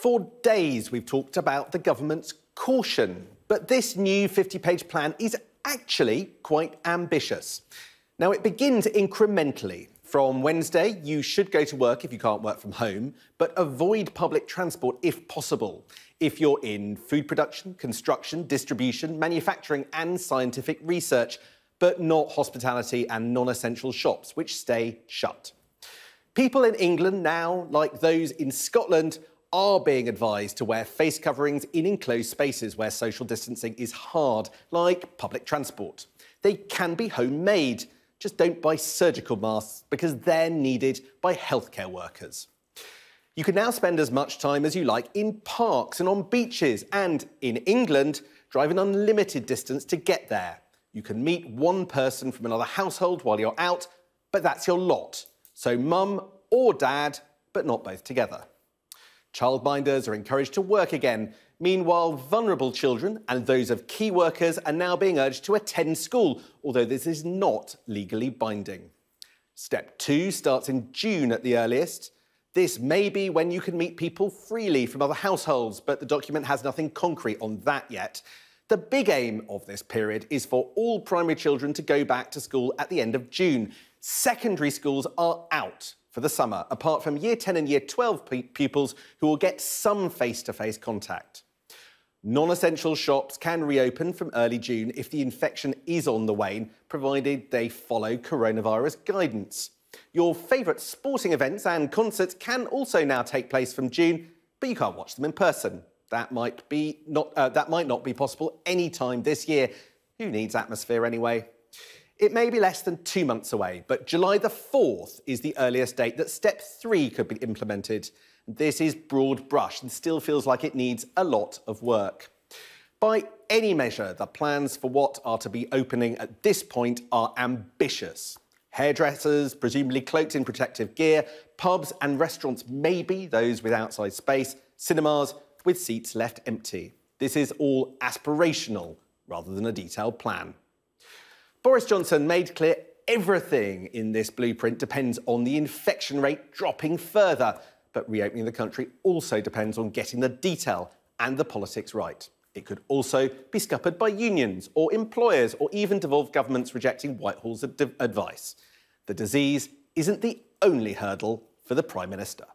For days, we've talked about the government's caution, but this new 50 page plan is actually quite ambitious. Now, it begins incrementally. From Wednesday, you should go to work if you can't work from home, but avoid public transport if possible. If you're in food production, construction, distribution, manufacturing, and scientific research, but not hospitality and non essential shops, which stay shut. People in England now, like those in Scotland, are being advised to wear face coverings in enclosed spaces where social distancing is hard, like public transport. They can be homemade, just don't buy surgical masks because they're needed by healthcare workers. You can now spend as much time as you like in parks and on beaches, and in England, drive an unlimited distance to get there. You can meet one person from another household while you're out, but that's your lot. So, mum or dad, but not both together. Childminders are encouraged to work again. Meanwhile, vulnerable children and those of key workers are now being urged to attend school, although this is not legally binding. Step two starts in June at the earliest. This may be when you can meet people freely from other households, but the document has nothing concrete on that yet. The big aim of this period is for all primary children to go back to school at the end of June. Secondary schools are out for the summer, apart from Year 10 and Year 12 pupils who will get some face to face contact. Non essential shops can reopen from early June if the infection is on the wane, provided they follow coronavirus guidance. Your favourite sporting events and concerts can also now take place from June, but you can't watch them in person. That might, be not, uh, that might not be possible any time this year. Who needs atmosphere anyway? It may be less than two months away, but July the 4th is the earliest date that step three could be implemented. This is broad brush and still feels like it needs a lot of work. By any measure, the plans for what are to be opening at this point are ambitious. Hairdressers, presumably cloaked in protective gear, pubs and restaurants, maybe those with outside space, cinemas with seats left empty. This is all aspirational rather than a detailed plan. Boris Johnson made clear everything in this blueprint depends on the infection rate dropping further. But reopening the country also depends on getting the detail and the politics right. It could also be scuppered by unions or employers or even devolve governments rejecting Whitehall's advice. The disease isn't the only hurdle for the Prime Minister.